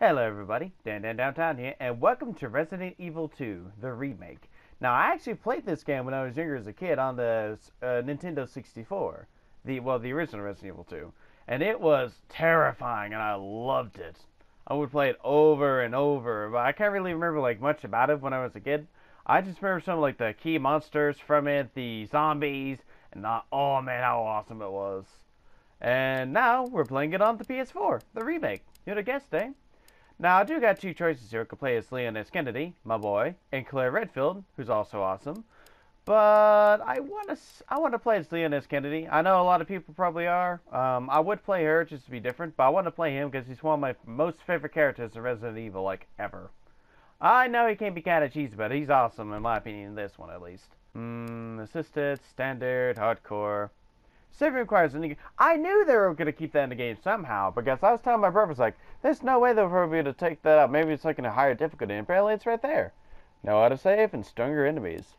Hello everybody, Dan Dan Downtown here, and welcome to Resident Evil 2, the remake. Now, I actually played this game when I was younger as a kid on the uh, Nintendo 64, the well, the original Resident Evil 2, and it was terrifying, and I loved it. I would play it over and over, but I can't really remember like much about it when I was a kid. I just remember some like the key monsters from it, the zombies, and oh man, how awesome it was. And now we're playing it on the PS4, the remake. You'd have guessed, eh? Now, I do got two choices here. I could play as Leon S. Kennedy, my boy, and Claire Redfield, who's also awesome. But I want to I want to play as Leon S. Kennedy. I know a lot of people probably are. Um, I would play her just to be different, but I want to play him because he's one of my most favorite characters in Resident Evil, like, ever. I know he can be kind of cheesy, but he's awesome, in my opinion, in this one at least. Hmm, assisted, standard, hardcore. Saving requires i knew they were going to keep that in the game somehow because I was telling my brother, like, there's no way they'll probably to take that out. Maybe it's like in a higher difficulty. And apparently it's right there. Know how to save and stronger enemies.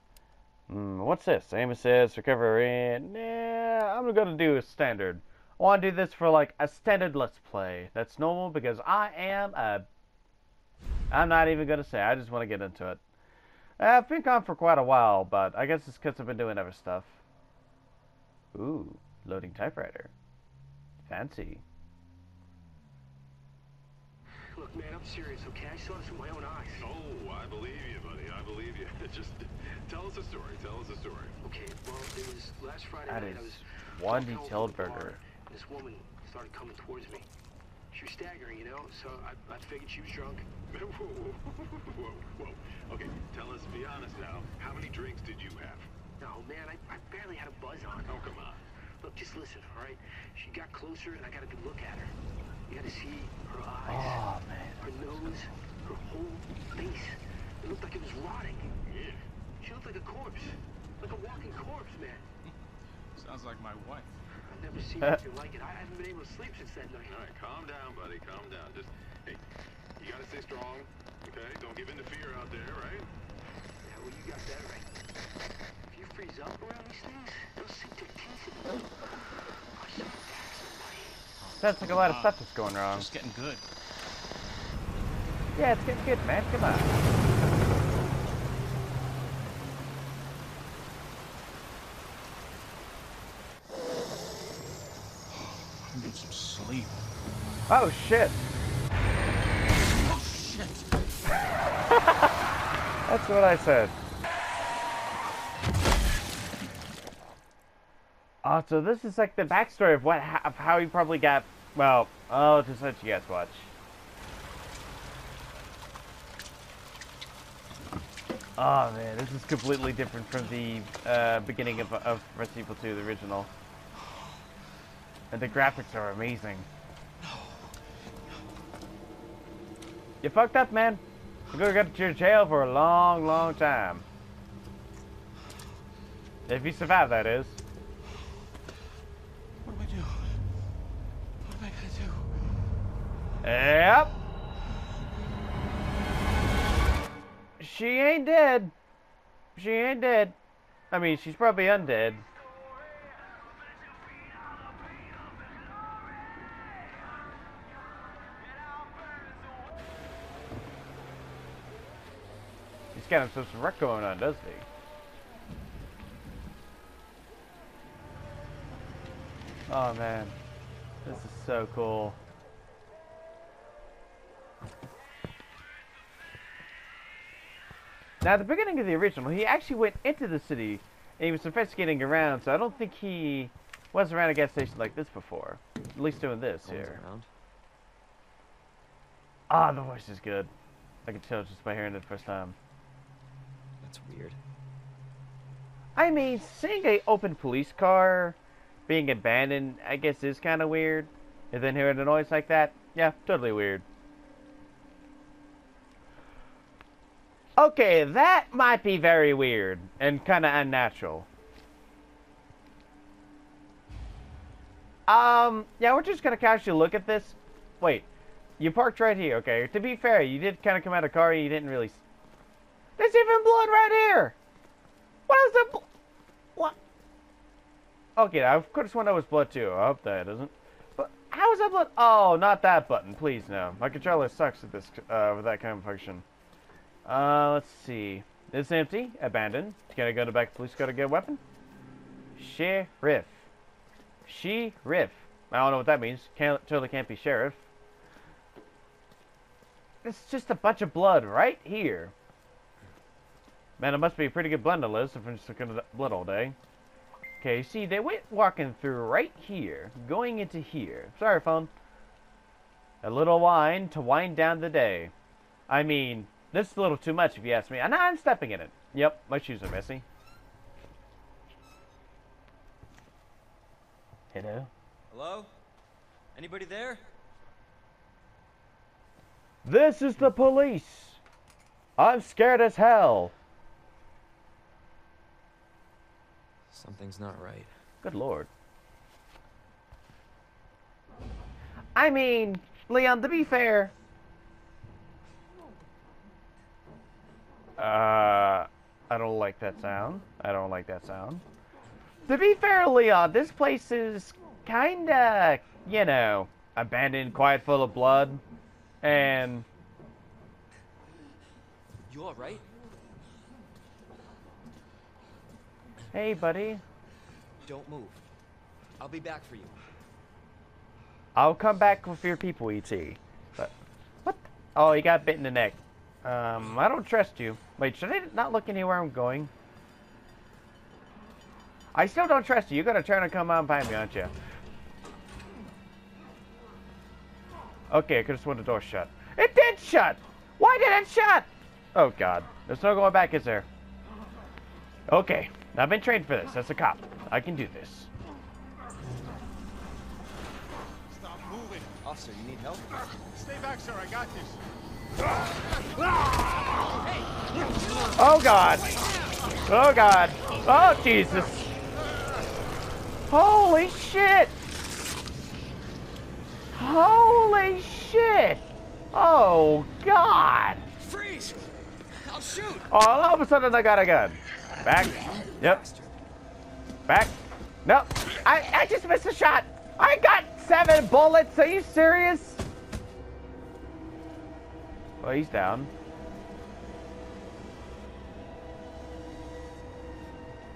Hmm, what's this? Aim assist, recovery. Nah, I'm going to do a standard. I want to do this for like a standard let's play. That's normal because I am a... I'm not even going to say. I just want to get into it. I've been gone for quite a while, but I guess it's because I've been doing other stuff. Ooh. Loading typewriter. Fancy. Look, man, I'm serious, okay? I saw this with my own eyes. Oh, I believe you, buddy. I believe you. Just tell us a story. Tell us a story. Okay, well, it was last Friday that night. That is one detailed burger. And this woman started coming towards me. She was staggering, you know, so I, I figured she was drunk. whoa, whoa, whoa, whoa. Okay, tell us, be honest now. How many drinks did you have? No, man, I, I barely had a buzz on. Oh, come on. Look, just listen, all right? She got closer, and I got a good look at her. You got to see her eyes, oh, man. her nose, her whole face. It looked like it was rotting. Yeah. She looked like a corpse, like a walking corpse, man. Sounds like my wife. I've never seen anything like it. I haven't been able to sleep since that night. All right, calm down, buddy. Calm down. Just, hey, you gotta stay strong, okay? Don't give in to fear out there, right? Yeah, well, you got that right. If freeze up around these things, they'll sink their teeth in you. I should attack somebody. Sounds like a lot of stuff is going wrong. Just getting good. Yeah, it's getting good, man. Come on. I need some sleep. Oh, shit. Oh, shit. That's what I said. Oh, so this is like the backstory of what of how he probably got. Well, I'll just let you guys watch. Oh man, this is completely different from the uh, beginning of, of Resident Evil 2, the original. And the graphics are amazing. You fucked up, man. You're gonna go to your jail for a long, long time. If you survive, that is. What do I do? What am I Yep. She ain't dead. She ain't dead. I mean, she's probably undead. He's got himself some wreck going on, doesn't he? Oh man, this is so cool. Now, at the beginning of the original, he actually went into the city and he was investigating around, so I don't think he was around a gas station like this before. At least doing this here. around. Ah, the voice is good. I can tell just by hearing it the first time. That's weird. I mean, seeing a open police car being abandoned, I guess is kind of weird. And then hearing a noise like that, yeah, totally weird. Okay, that might be very weird and kind of unnatural. Um, yeah, we're just gonna casually look at this. Wait, you parked right here, okay? To be fair, you did kind of come out of car. You didn't really. There's even blood right here. What is the? What? Okay, I could have sworn that was blood too. I hope that isn't. But How is that button? Oh, not that button. Please, no. My controller sucks at this, uh, with that kind of function. Uh, let's see. It's empty. Abandoned. I go to back police to get a weapon? Sheriff. She-riff. I don't know what that means. Can't, totally can't be sheriff. It's just a bunch of blood right here. Man, it must be a pretty good blend Liz if I'm just looking at blood all day. Okay, see, they went walking through right here, going into here. Sorry, phone. A little wine to wind down the day. I mean, this is a little too much if you ask me. And I'm stepping in it. Yep, my shoes are messy. Hello? Hello? Anybody there? This is the police. I'm scared as hell. Something's not right. Good lord. I mean, Leon, to be fair. Uh, I don't like that sound. I don't like that sound. To be fair, Leon, this place is kinda, you know, abandoned, quiet, full of blood, and You alright? hey, buddy, Don't move. I'll be back for you. I'll come back with your people, ET. But what? Oh, you got bit in the neck. Um, I don't trust you. Wait, should I not look anywhere I'm going? I still don't trust you. You're gonna try and come out behind me, aren't you? Okay, I could have sworn the door shut. It did shut! Why did it shut? Oh god. There's no going back, is there? Okay. I've been trained for this. As a cop. I can do this. Stop moving. Officer, you need help? Stay back, sir. I got this. Oh god. Oh god. Oh Jesus. Holy shit. Holy shit. Oh god. Freeze! I'll shoot! Oh, all of a sudden I got a gun. Back. Yep. Back. Nope. I, I just missed a shot. I got seven bullets. Are you serious? Well, he's down.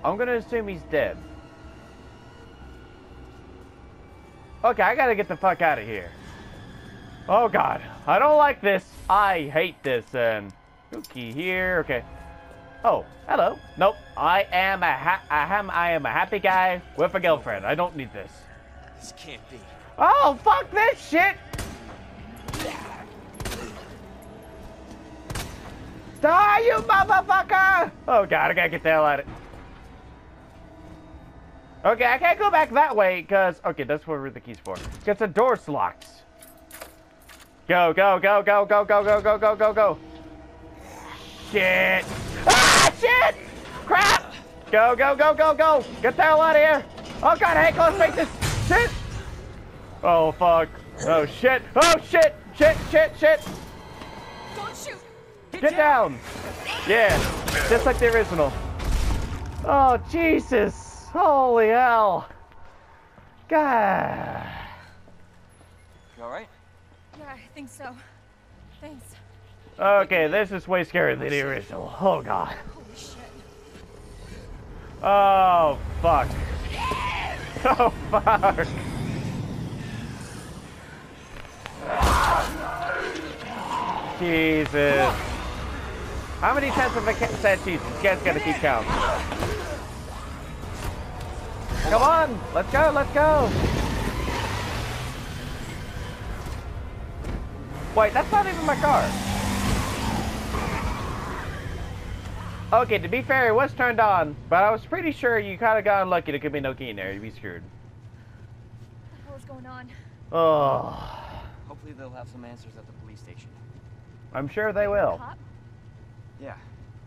I'm gonna assume he's dead. Okay, I gotta get the fuck out of here. Oh god, I don't like this. I hate this. And cookie here. Okay. Oh, hello. Nope. I am a ha- I am I am a happy guy with a girlfriend. I don't need this. This can't be. Oh, fuck this shit! Die, you motherfucker! Oh god, I gotta get the hell out of it. Okay, I can't go back that way, because... Okay, that's where the key's for. Because the door's locked. Go, go, go, go, go, go, go, go, go, go, go. Shit! Ah, shit! Crap! Go, go, go, go, go! Get the hell out of here! Oh god, hey, close make this! Shit! Oh fuck! Oh shit! Oh shit! Shit! Shit! Shit! Don't shoot! Get down! Yeah, just like the original. Oh Jesus! Holy hell! God! You alright? Yeah, I think so. Thanks. Okay, this is way scarier than the original. Oh God! Holy shit. Oh fuck! Oh fuck! Jesus! How many times have I ca- said Jesus? You guys gotta keep count. Come on! Let's go! Let's go! Wait, that's not even my car. Okay, to be fair, it was turned on, but I was pretty sure you kind of got unlucky. There could be no key in there. You'd be screwed. What the hell is going on? Oh, Hopefully they'll have some answers at the police station. I'm sure they will. Cop? Yeah,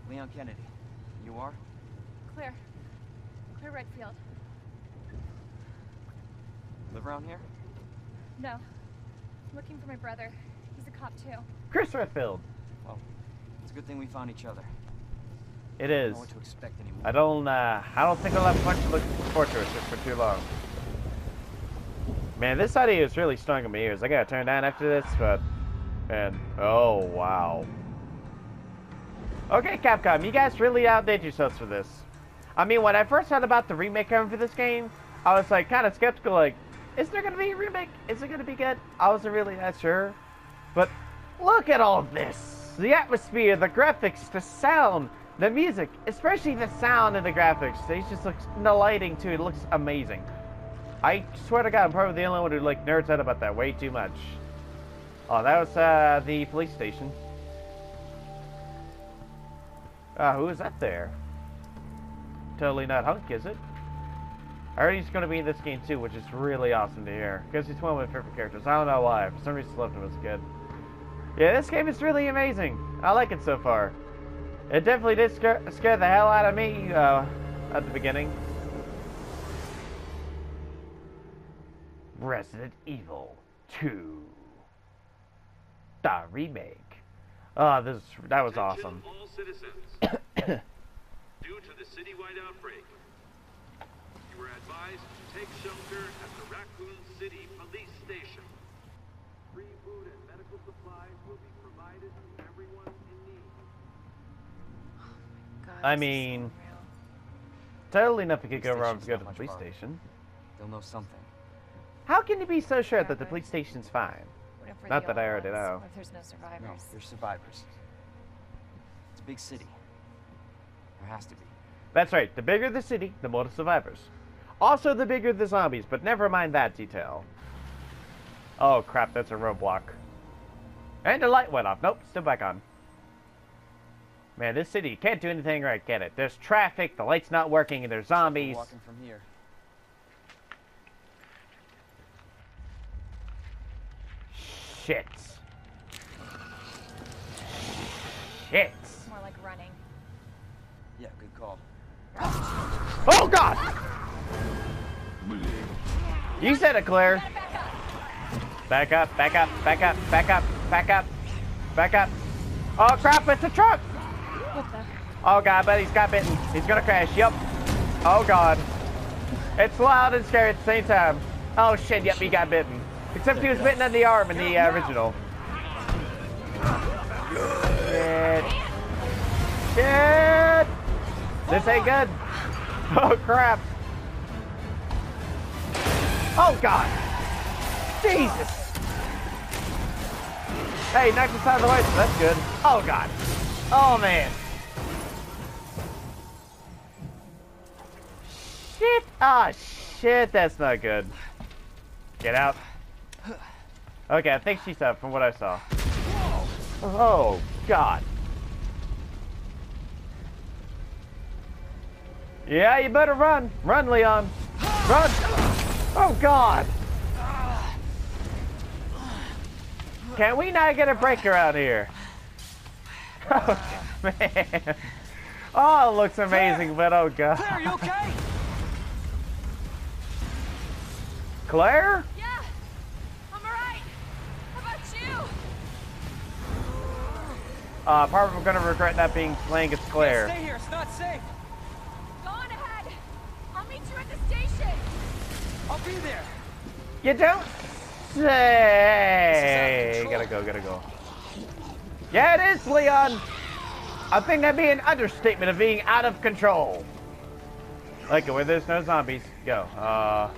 Leon Kennedy. You are? Claire. Claire Redfield. Live around here? No. I'm looking for my brother. He's a cop too. Chris Redfield. Well, it's a good thing we found each other. It is. I don't know what to expect anymore. I don't. Uh, I don't think I'll have much to look forward to for too long. Man, this idea is really stung in my ears. I gotta turn down after this, but and oh wow. Okay, Capcom, you guys really outdid yourselves for this. I mean, when I first heard about the remake coming for this game, I was like kind of skeptical. Like, is there gonna be a remake? Is it gonna be good? I wasn't really that sure. But look at all this: the atmosphere, the graphics, the sound, the music, especially the sound and the graphics. They just look the lighting too. It looks amazing. I swear to God, I'm probably the only one who like nerds out about that way too much. Oh, that was uh, the police station. Ah, who is that there? Totally not Hunk, is it? I heard he's going to be in this game too, which is really awesome to hear. Because he's one of my favorite characters. I don't know why. For some reason, loved him as a kid. Yeah, this game is really amazing. I like it so far. It definitely did scare, scare the hell out of me uh, at the beginning. Resident Evil 2. The remake. Oh, this that was awesome. Attention all citizens. Due to the citywide outbreak, you were advised to take shelter at the Raccoon City Police Station. Free food and medical supplies will be provided to everyone in need. Oh God, I this is so mean- Totally nothing could go wrong if you go to the police fun. station. They'll know something. How can you be so sure that the Exactly. police station's fine? What if we're Not that I already ones? know. If there's no No, survivors? they're survivors. It's a big city. There has to be. That's right. The bigger the city, the more the survivors. Also, the bigger the zombies, but never mind that detail. Oh crap, that's a roadblock. And the light went off. Nope, still back on. Man, this city can't do anything right, get it? There's traffic, the light's not working, and there's zombies. walking from here. Shit. Shit. It's more like running. Yeah, good call. Oh god! You said it, Claire. Back up, back up, back up, back up, back up, back up. Oh crap, it's a truck! Oh god, but he's got bitten. He's gonna crash, yep. Oh god. It's loud and scary at the same time. Oh shit, yep, he got bitten. Except he was bitten on the arm in the uh, original. Shit. Shit! This ain't good. Oh crap. Oh god. Jesus. Hey, knocked us out of the way, so that's good. Oh god. Oh man. Shit. Ah, shit. That's not good. Get out. Okay, I think she's up from what I saw. Oh, God. Yeah, you better run. Run, Leon. Run. Oh, God. Can we not get a break around here? Oh, man. Oh, it looks amazing, but oh, God. Claire, you okay? Claire? Yeah, I'm alright. How about you? Uh, probably gonna regret not being playing as Claire. Stay here. It's not safe. Be there. You don't say. Gotta go, gotta go. Yeah, it is, Leon. I think that'd be an understatement of being out of control. Like where there's no zombies. Go. Uh.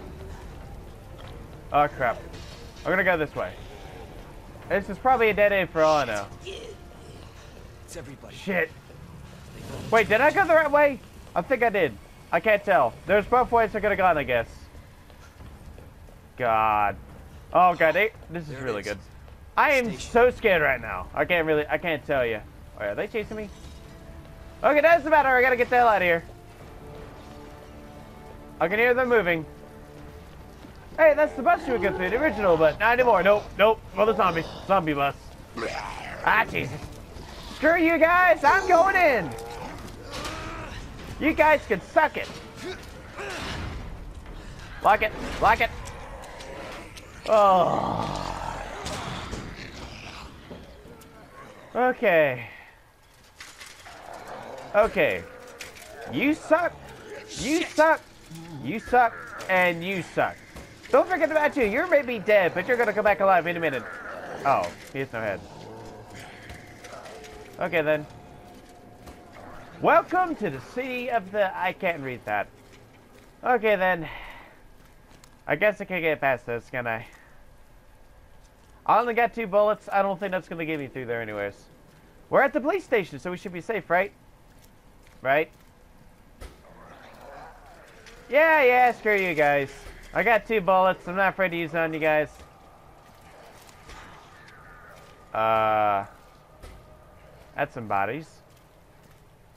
Oh crap. I'm gonna go this way. This is probably a dead end for all I know. It's everybody. Shit. Wait, did I go the right way? I think I did. I can't tell. There's both ways I could have gone, I guess. God. Oh god, they, this is There really is. good. I am Station. so scared right now. I can't really, I can't tell you. Oh, are they chasing me? Okay, that's the matter. I gotta get the hell out of here. I can hear them moving. Hey, that's the bus you would go through, the original, but not anymore. Nope, nope. Well, the zombie, zombie bus. Ah, Jesus. Screw you guys, I'm going in. You guys can suck it. Like it, like it. Oh. Okay. Okay. You suck. You suck. You suck. And you suck. Don't forget about you. You're maybe dead, but you're gonna come back alive in a minute. Oh, he has no head. Okay then. Welcome to the city of the... I can't read that. Okay then. I guess I can get past this, can I? I only got two bullets. I don't think that's gonna get me through there anyways. We're at the police station, so we should be safe, right? Right? Yeah, yeah, screw you guys. I got two bullets. I'm not afraid to use on you guys. Uh, that's some bodies.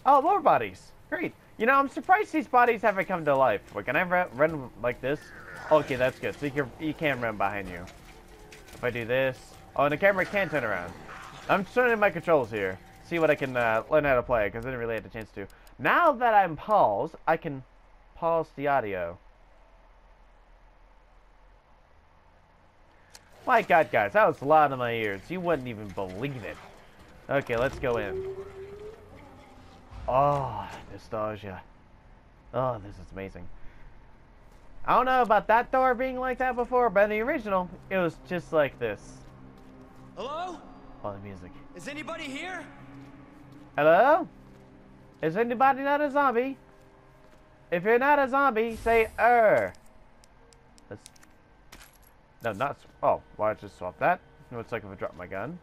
Oh, more bodies. Great. You know, I'm surprised these bodies haven't come to life. Wait, can I run, run like this? Okay, that's good. So you can, you can run behind you. If I do this. Oh, and the camera can turn around. I'm turning my controls here. See what I can uh, learn how to play, because I didn't really have the chance to. Now that I'm paused, I can pause the audio. My god, guys, that was loud in my ears. You wouldn't even believe it. Okay, let's go in. Oh, nostalgia. Oh, this is amazing. I don't know about that door being like that before, but in the original, it was just like this. Hello? All the music. Is anybody here? Hello? Is anybody not a zombie? If you're not a zombie, say er. Let's... No, not... Oh, why don't I just swap that? It looks like if I drop my gun.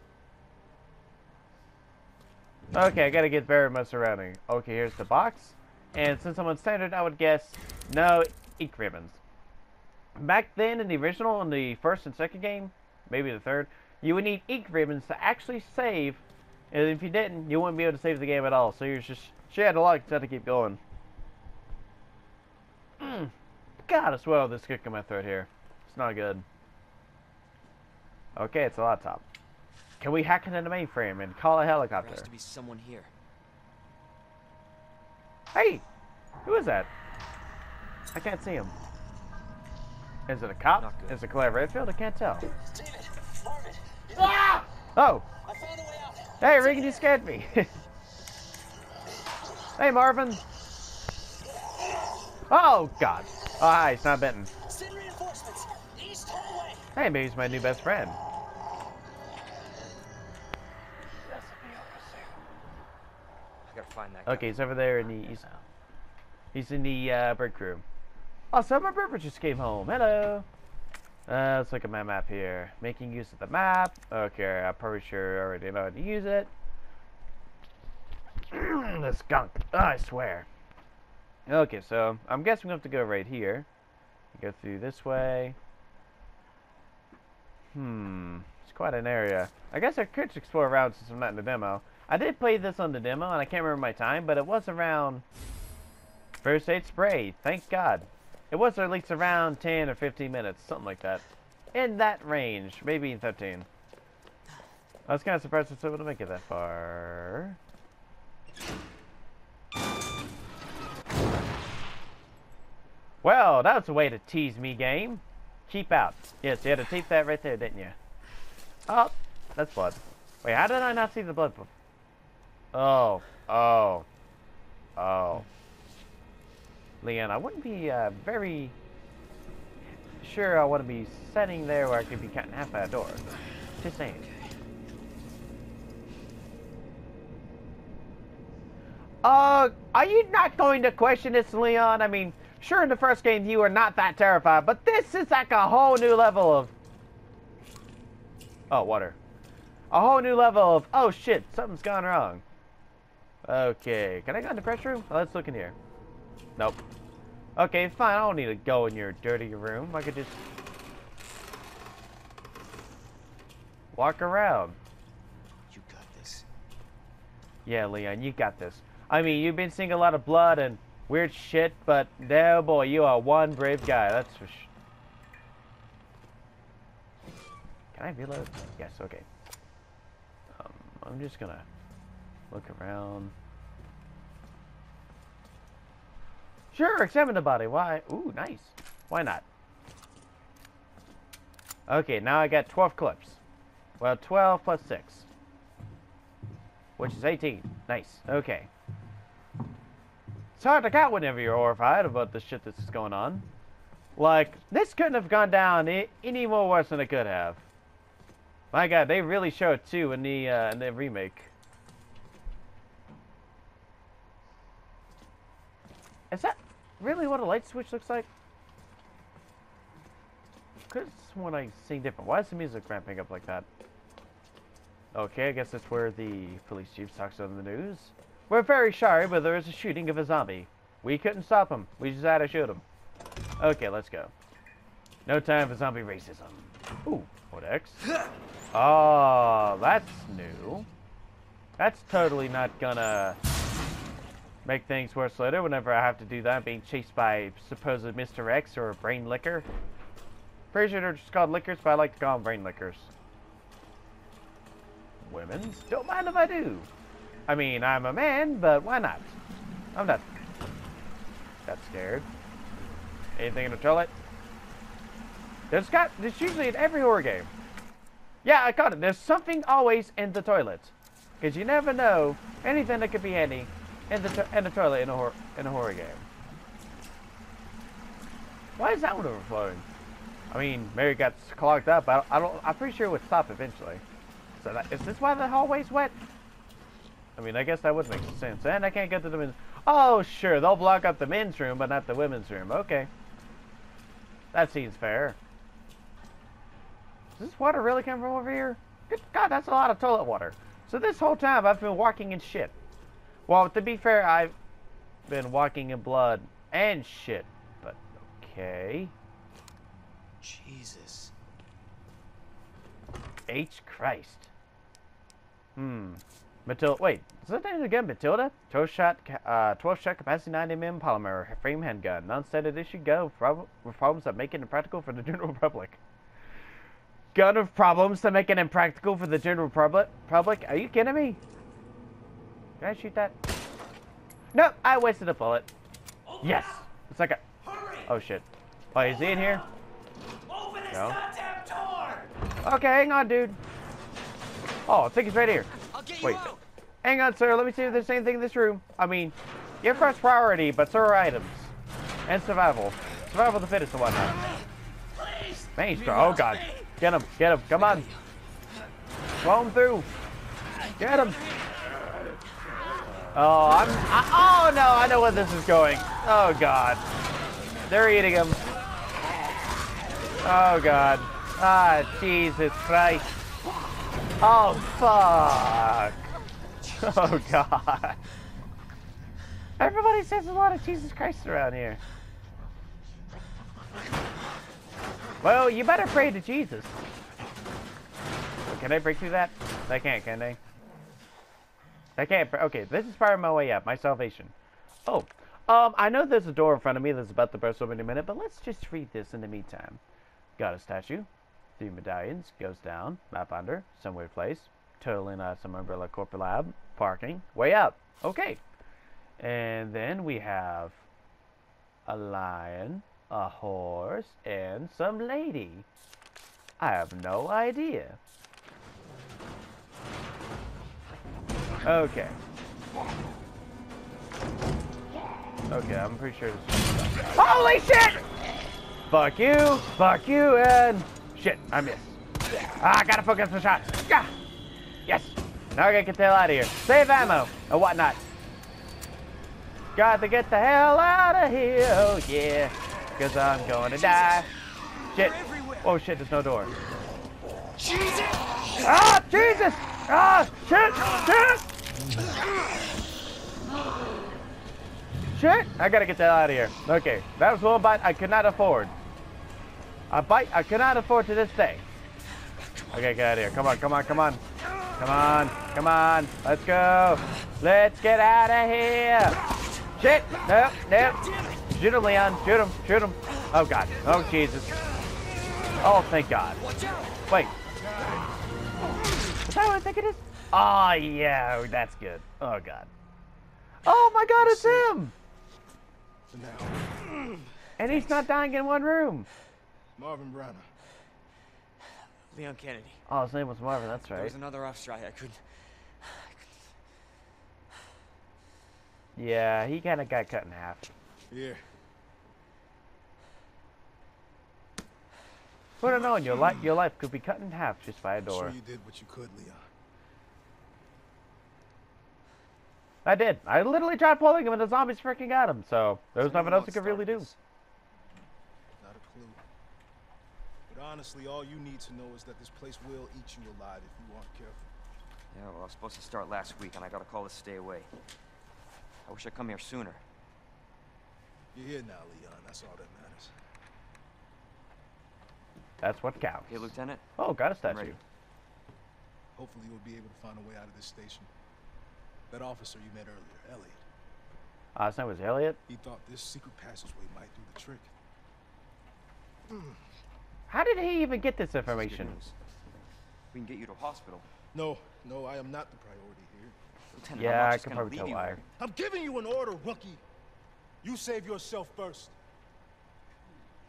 Okay, I gotta get very much surrounding. Okay, here's the box. And since I'm on standard, I would guess no ink ribbons. Back then, in the original, in the first and second game, maybe the third, you would need ink ribbons to actually save. And if you didn't, you wouldn't be able to save the game at all. So you're just, she had a lot of to keep going. Mm. God, I swear this kick in my throat here. It's not good. Okay, it's a laptop. Can we hack into the mainframe and call a helicopter? There has to be someone here. Hey! Who is that? I can't see him. Is it a cop? Is it Claire Redfield? I can't tell. David, Marvin, ah! Oh! I found a way out. Hey, Regan, you scared me. hey, Marvin. Oh, God. Oh, hi, it's not Benton. Send reinforcements. East hallway. Hey, maybe he's my new best friend. I gotta find that guy. Okay, he's over there in the... He's, he's in the uh, break room. Oh, my Burber just came home. Hello. Uh, let's look at my map here. Making use of the map. Okay, I'm pretty sure I already know how to use it. the skunk. Oh, I swear. Okay, so I'm guessing we have to go right here. Go through this way. Hmm. It's quite an area. I guess I could explore around since I'm not in the demo. I did play this on the demo, and I can't remember my time, but it was around first aid spray. Thank God. It was at least around 10 or 15 minutes, something like that. In that range, maybe 13. I was kind of surprised I was able to make it that far. Well, that was a way to tease me, game. Keep out. Yes, you had to tape that right there, didn't you? Oh, that's blood. Wait, how did I not see the blood? Oh, oh, oh. Leon, I wouldn't be uh, very sure I want to be sitting there where I could be cutting half that door. Just saying. Uh, are you not going to question this, Leon? I mean, sure, in the first game you were not that terrified, but this is like a whole new level of. Oh, water. A whole new level of, oh shit, something's gone wrong. Okay, can I go in the press room? Let's look in here. Nope. Okay, fine, I don't need to go in your dirty room. I could just walk around. You got this. Yeah, Leon, you got this. I mean, you've been seeing a lot of blood and weird shit, but no, boy, you are one brave guy. That's for sh- Can I reload? Yes, okay. Um, I'm just gonna look around. Sure, examine the body. Why? Ooh, nice. Why not? Okay, now I got 12 clips. Well, 12 plus 6. Which is 18. Nice. Okay. It's hard to count whenever you're horrified about the shit that's going on. Like, this couldn't have gone down any more worse than it could have. My god, they really show it too in the, uh, in the remake. Is that really what a light switch looks like? Have sworn I seen different. Why is the music ramping up like that? Okay, I guess that's where the police chief talks on the news. We're very sorry, but there is a shooting of a zombie. We couldn't stop him. We just had to shoot him. Okay, let's go. No time for zombie racism. Ooh, what X? Oh, that's new. That's totally not gonna make things worse later whenever I have to do that, being chased by supposed Mr. X or Brain Licker. Pretty sure they're just called lickers, but I like to call them brain lickers. Women's? Don't mind if I do. I mean, I'm a man, but why not? I'm not that scared. Anything in the toilet? There's got, there's usually in every horror game. Yeah, I got it. There's something always in the toilet. Because you never know anything that could be handy in the, in the toilet in a, hor in a horror game. Why is that one overflowing? I mean, it got clogged up. I don't, I don't, I'm pretty sure it would stop eventually. So that, is this why the hallway's wet? I mean, I guess that would make sense. And I can't get to the men's... Oh, sure, they'll block up the men's room, but not the women's room. Okay. That seems fair. Does this water really come from over here? Good God, that's a lot of toilet water. So this whole time, I've been walking in shit. Well, to be fair, I've been walking in blood and shit. But, okay. Jesus. H. Christ. Hmm. Matilda. Wait, is that name again? Matilda? 12 shot, uh, 12 shot capacity 9mm polymer frame handgun. Non-stated issue gun prob- with problems that make it impractical for the general public. Gun of problems to make it impractical for the general public? Public? Are you kidding me? Can I shoot that? Nope, I wasted a bullet. Yes. It's like a. Oh shit. Oh, is he in here? Open this No. goddamn door! Okay, hang on, dude. Oh, I think it's right here. I'll get Wait. out. Hang on, sir. Let me see if there's anything in this room. I mean, your first priority, but so are items. And survival. Survival of the fittest and whatnot. Please. Main. Oh, God. Get him. Get him. Come on. Blow him through. Get him. Oh, I'm... I, oh, no. I know where this is going. Oh, God. They're eating him. Oh, God. Ah, Jesus Christ. Oh, fuck. Oh, God. Everybody says a lot of Jesus Christ around here. Well, you better pray to Jesus. Can I break through that? They can't, can they? They can't. Okay, this is of my way up. My salvation. Oh, um, I know there's a door in front of me that's about to burst open in a minute, but let's just read this in the meantime. Got a statue. Three medallions. Goes down. Map under. Some weird place. Totaling uh, some umbrella corporate lab. Parking. Way up. Okay. And then we have a lion, a horse, and some lady. I have no idea. Okay. Okay, I'm pretty sure this Holy shit! Fuck you, fuck you, and shit, I missed. Ah, I gotta focus the shot. Yeah. Yes. Now I gotta get the hell out of here. Save ammo and whatnot. Got to get the hell out of here. Oh yeah. Cause I'm going to die. Shit. Oh shit, there's no door. Jesus! Ah, Jesus! Ah, shit! Shit! Shit! I gotta get that out of here. Okay, that was one bite I could not afford. A bite I could not afford to this day. Okay, get out of here. Come on, come on, come on. Come on, come on. Let's go. Let's get out of here. Shit! Nope, nope. Shoot him, Leon. Shoot him, shoot him. Oh, God. Oh, Jesus. Oh, thank God. Wait. Is that what I think it is? Oh, yeah, that's good. Oh, God. Oh, my God, it's him! Now, And he's not dying in one room. Marvin Branagh. Leon Kennedy. Oh, his name was Marvin, that's right. There was another off strike. I couldn't. Yeah, he kind of got cut in half. Yeah. Who'd have known your life your life could be cut in half just by a I'm sure door? you did what you could, Leon. I did. I literally tried pulling him and the zombies freaking got him, so there was nothing else know he could really do. started this? Not a clue. But honestly, all you need to know is that this place will eat you alive if you aren't careful. Yeah, well, I was supposed to start last week, and I got a call to stay away. I wish I'd come here sooner. You're here now, Leon. That's all that matters. That's what counts. Hey, Lieutenant. Oh, got a I'm statue. Hopefully, you'll be able to find a way out of this station. That officer you met earlier, Elliot, Uh, his name was Elliot. he thought this secret passageway might do the trick. How did he even get this This is good information? news. We can get you to hospital. No, no, I am not the priority here. Lieutenant, I'm Yeah, I just can gonna probably leave tell you why. I'm giving you an order, rookie. You save yourself first.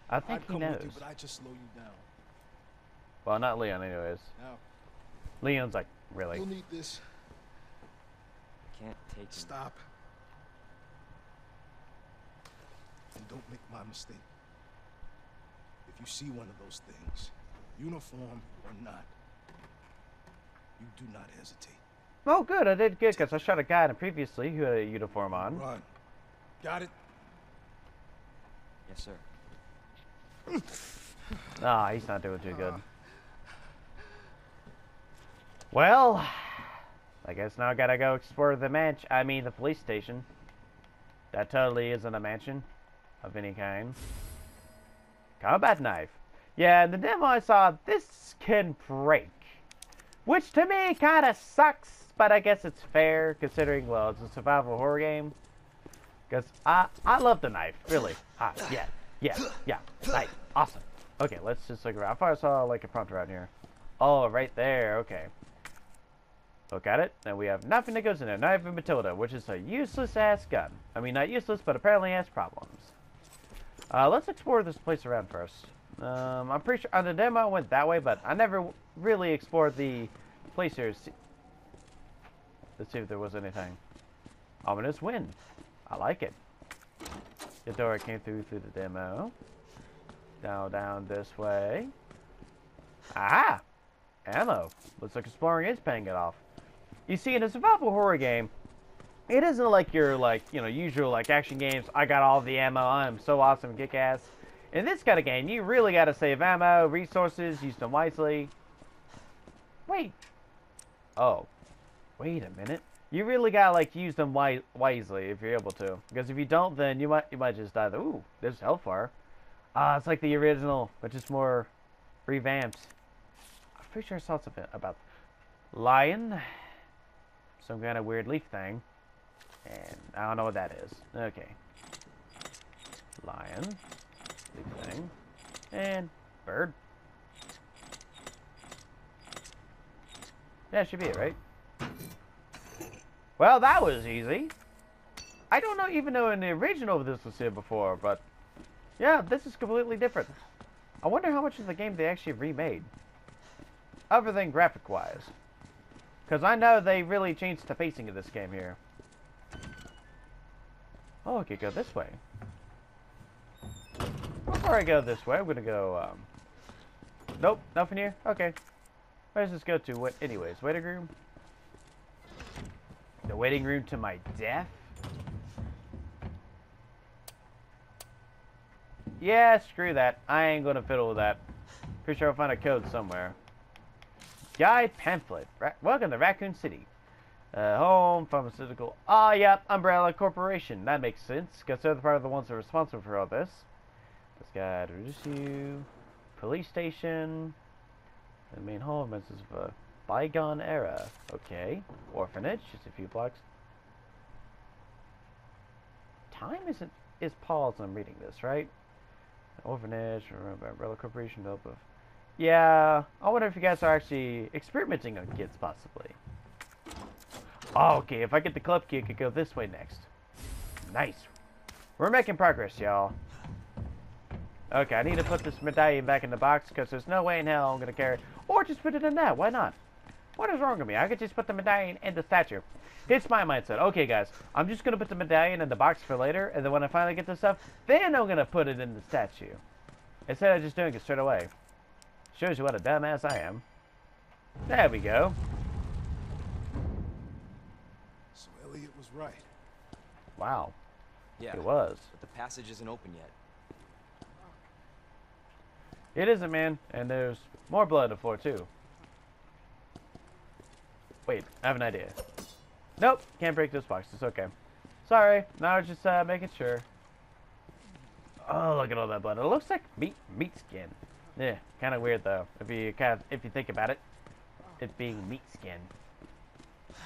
I think I'd he come with you, but I just slow you down. Well, not Leon, anyways. Now, Leon's like, really? you'll need this. I can't take him. Stop. And don't make my mistake. If you see one of those things, uniform or not, you do not hesitate. Oh, good. I did good because I shot a guy in previously who had a uniform on. Run. Got it? Yes, sir. Nah, he's not doing too good. Well, I guess now I gotta go explore the mansion. I mean, the police station. That totally isn't a mansion of any kind. Combat knife. Yeah, in the demo I saw, this can break. Which to me kind of sucks, but I guess it's fair considering, well, it's a survival horror game. Because I, I love the knife, really. Ah, yeah, yeah, yeah, knife, awesome. Okay, let's just look around. I thought I saw like a prompt around here. Oh, right there, okay. Look at it, and we have nothing that goes in there, not even Matilda, which is a useless ass gun. I mean, not useless, but apparently has problems. Uh, let's explore this place around first. Um, I'm pretty sure on the demo I went that way, but I never really explored the place here. Let's see if there was anything. Ominous wind. I like it. The door came through through the demo. Now down this way. Ah! Ammo. Looks like exploring is paying it off. You see, in a survival horror game, it isn't like your like you know usual like action games. I got all the ammo. I'm so awesome, kick ass. In this kind of game, you really got to save ammo, resources, use them wisely. Wait. Oh. Wait a minute. You really gotta like use them wi- wisely if you're able to, because if you don't, then you might you might just die. Ooh, there's Hellfire. Ah, it's like the original, but just more revamped. I'm pretty sure I saw something about lion, some kind of weird leaf thing, and I don't know what that is. Okay, lion, leaf thing, and bird. Yeah, should be it, right? Well, that was easy. I don't know even know in the original this was here before, but yeah, this is completely different. I wonder how much of the game they actually remade. Other than graphic-wise. Because I know they really changed the facing of this game here. Oh, I could go this way. Before I go this way, I'm to go, um... Nope, nothing here? Okay. Where does this go to? What? Anyways, waiting room? The waiting room to my death? Yeah, screw that. I ain't gonna fiddle with that. Pretty sure I'll find a code somewhere. Guide pamphlet. Ra- Welcome to Raccoon City. Uh, home, pharmaceutical. Ah, yep, Umbrella Corporation. That makes sense, because they're the part of the ones that are responsible for all this. This guy introduce you. Police station. The main hall home is of a bygone era. Okay. Orphanage, just a few blocks. Time isn't is paused. I'm reading this, right? Orphanage, remember Umbrella Corporation, help of. Yeah, I wonder if you guys are actually experimenting on kids, possibly. Oh, okay, if I get the club key, I could go this way next. Nice. We're making progress, y'all. Okay, I need to put this medallion back in the box because there's no way in hell I'm gonna carry it. Or just put it in that. Why not? What is wrong with me? I could just put the medallion in the statue. It's my mindset. Okay, guys, I'm just gonna put the medallion in the box for later, and then when I finally get this stuff, then I'm gonna put it in the statue. Instead of just doing it straight away. Shows you what a dumbass I am. There we go. So Elliot was right. Wow, Yeah, it was. but the passage isn't open yet. It isn't, man. And there's more blood on the floor, too. Wait, I have an idea. Nope, can't break this box. It's okay. Sorry. Now I was just uh, making sure. Oh, look at all that blood. It looks like meat meat skin. Yeah, kind of weird though. If you kind of, if you think about it, it being meat skin.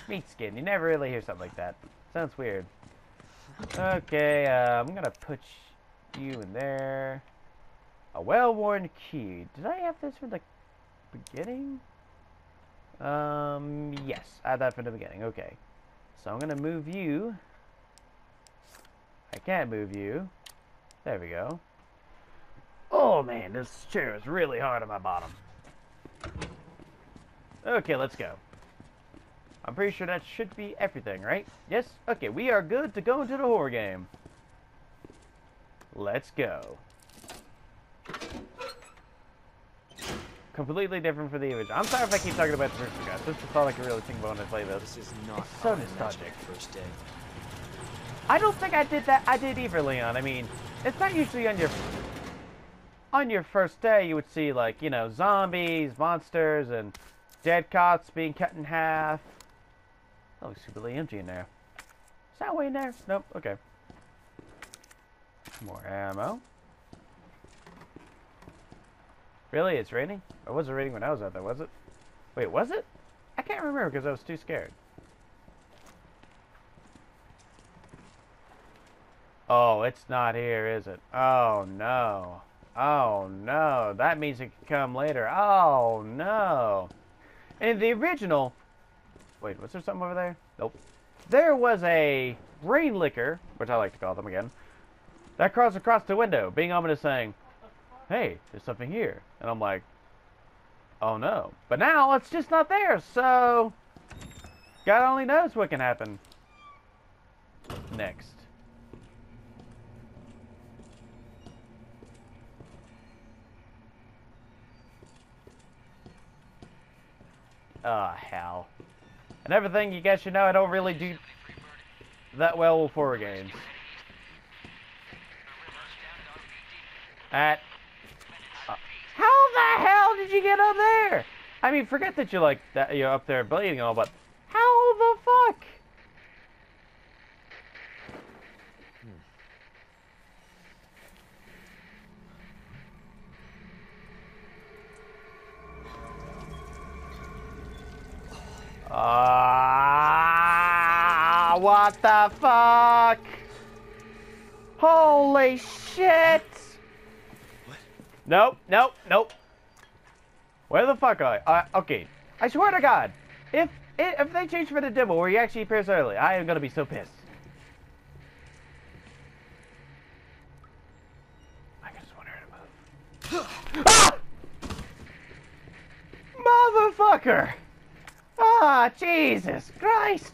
Meat skin. You never really hear something like that. Sounds weird. Okay, uh, I'm gonna put you in there. A well-worn key. Did I have this from the beginning? Um, yes, I had that from the beginning. Okay. So I'm gonna move you. I can't move you. There we go. Oh man, this chair is really hard on my bottom. Okay, let's go. I'm pretty sure that should be everything, right? Yes? Okay, we are good to go into the horror game. Let's go. Completely different from the image. I'm sorry if I keep talking about the first guys. This is all I can really think about when I play this. This is not so nostalgic. first day. I don't think I did that. I did either, Leon. I mean, it's not usually on your on your first day you would see like you know zombies, monsters, and dead cots being cut in half. That looks completely empty in there. Is that way in there? Nope. Okay. More ammo. Really? It's raining? It raining when I was out there? Was it? Wait, was it? I can't remember because I was too scared. Oh, it's not here, is it? Oh, no. Oh, no. That means it can come later. Oh, no. In the original... Wait, was there something over there? Nope. There was a rain licker, which I like to call them again, that crossed across the window, being ominous saying, Hey, there's something here. And I'm like, Oh, no. But now it's just not there, so... God only knows what can happen. Next. Oh, hell. And everything you guys should know, I don't really do that well with horror games. At... Uh, how the hell did you get up there? I mean, forget that you're like, that you're up there bleeding all, but how the fuck? Ah, what the fuck? Holy shit! What? Nope, nope, nope. Where the fuck are I? Uh, okay, I swear to God, if if they change for the demo where he actually appears early, I am gonna be so pissed. I just want her to move. ah! Motherfucker! Ah, Jesus Christ!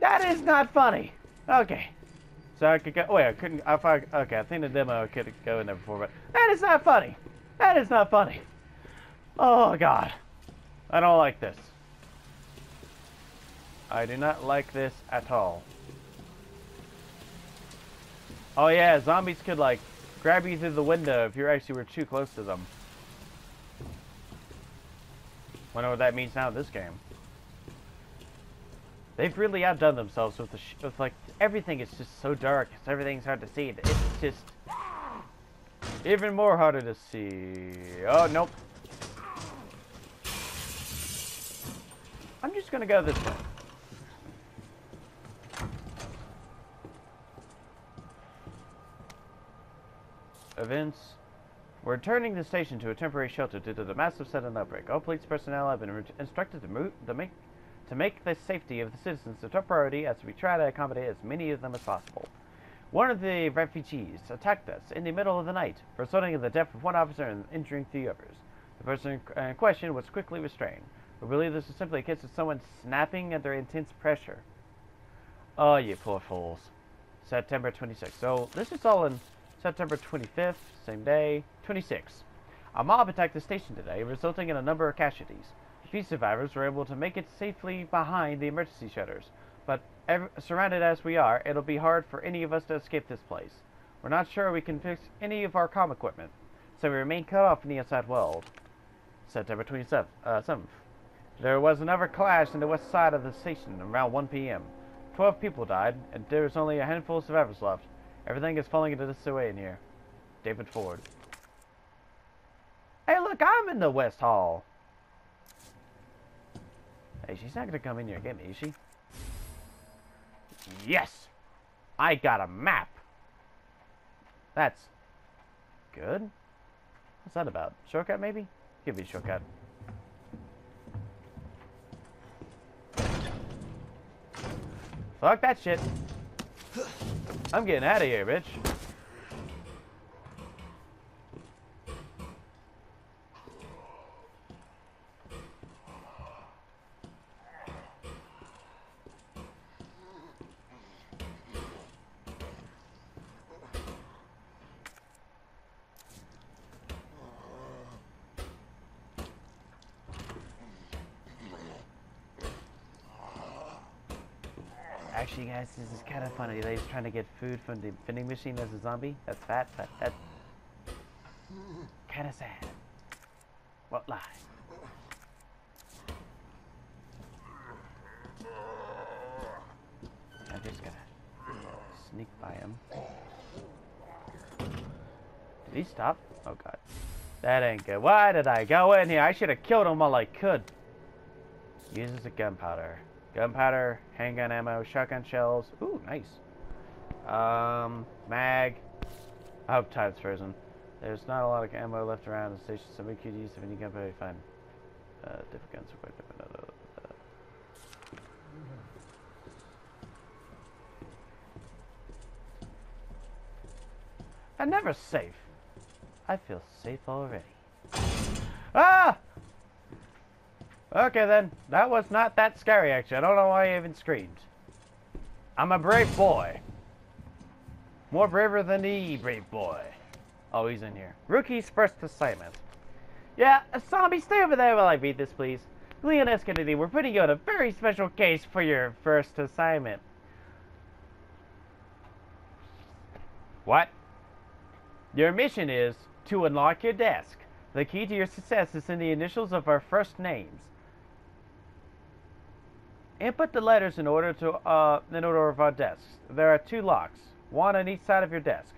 That is not funny. Okay. So I could go. Wait, I couldn't. I thought. Okay, I think the demo could go in there before, but that is not funny. That is not funny. Oh God, I don't like this. I do not like this at all. Oh yeah, zombies could like grab you through the window if you actually were too close to them. Wonder what that means now in this game. They've really outdone themselves with the sh with like everything is just so dark. It's, everything's hard to see. It's just even more harder to see. Oh nope. I'm just gonna go this way. Events. We're turning the station to a temporary shelter due to the massive sudden outbreak. All police personnel have been instructed to move to make to make the safety of the citizens the top priority as we try to accommodate as many of them as possible. One of the refugees attacked us in the middle of the night, resulting in the death of one officer and injuring three others. The person in uh, question was quickly restrained. We believe this is simply a case of someone snapping under intense pressure. Oh, you poor fools. September 26th. So, this is all in September 25th, same day. 26. A mob attacked the station today, resulting in a number of casualties. A few survivors were able to make it safely behind the emergency shutters, but surrounded as we are, it'll be hard for any of us to escape this place. We're not sure we can fix any of our comm equipment, so we remain cut off from the outside world. September 27th. Uh, 7th. There was another clash in the west side of the station around 1 p.m. Twelve people died, and there is only a handful of survivors left. Everything is falling into disarray in here. David Ford. Hey, look, I'm in the West Hall. Hey, she's not gonna come in here and get me, is she? Yes! I got a map! That's good. What's that about? Shortcut, maybe? Give me a shortcut. Fuck that shit. I'm getting out of here, bitch. Actually, guys, this is kind of funny. Trying to get food from the vending machine as a zombie. That's fat, but that's kind of sad. What lie? I'm just gotta sneak by him. Did he stop? Oh god. That ain't good. Why did I go in here? I should have killed him while I could. Uses a gunpowder. Gunpowder, handgun ammo, shotgun shells. Ooh, nice. Um, mag. I hope time's frozen. There's not a lot of ammo left around the station. Somebody could use if any you find. Uh, different guns are quite different. I'm never safe. I feel safe already. Ah! Okay then, that was not that scary actually. I don't know why I even screamed. I'm a brave boy. More braver than the brave boy. Oh, he's in here. Rookie's first assignment. Yeah, zombie, stay over there while I read this, please. Leon S. Kennedy, we're putting you on a very special case for your first assignment. What? Your mission is to unlock your desk. The key to your success is in the initials of our first names. Input the letters in order to uh, in order of our desks. There are two locks, one on each side of your desk.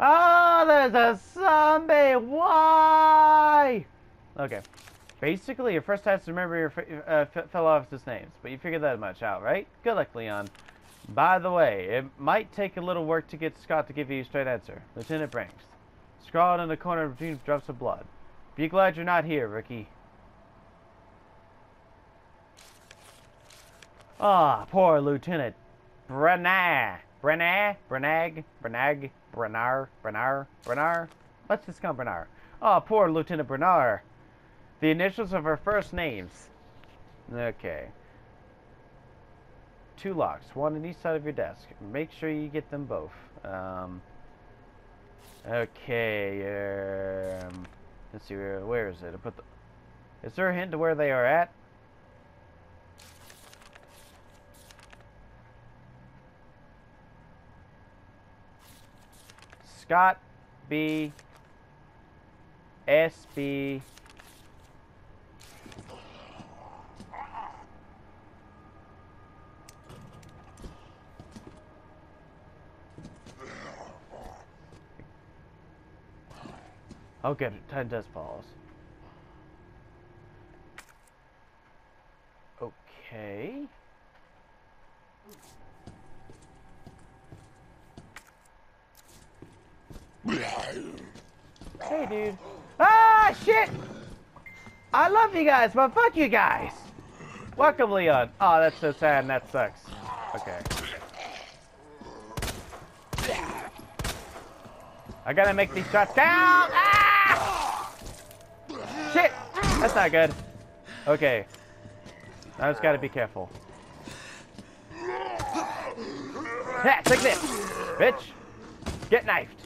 Oh, there's a zombie! Why? Okay. Basically, your first task is to remember your uh, fellow officers' names, but you figured that much out, right? Good luck, Leon. By the way, it might take a little work to get Scott to give you a straight answer. Lieutenant Branks. Scrawled in the corner between drops of blood. Be glad you're not here, rookie. Ah, poor Lieutenant Brenner. Brenner? Brenag? Brenag? Brennar? Brennar? Brennar? Let's just call him Brennar. Ah, poor Lieutenant Brennar. The initials of her first names. Okay. Two locks, one on each side of your desk. Make sure you get them both. Um, okay, um, let's see, where, where is it? I put the, is there a hint to where they are at? Scott B. S. B. Oh, good. Does pause. Okay. Hey, dude. Ah, shit! I love you guys, but fuck you guys! Welcome, Leon. Oh, that's so sad and that sucks. Okay. I gotta make these shots count! Ah! Shit! That's not good. Okay. I just gotta be careful. Yeah, Take this! Bitch! Get knifed!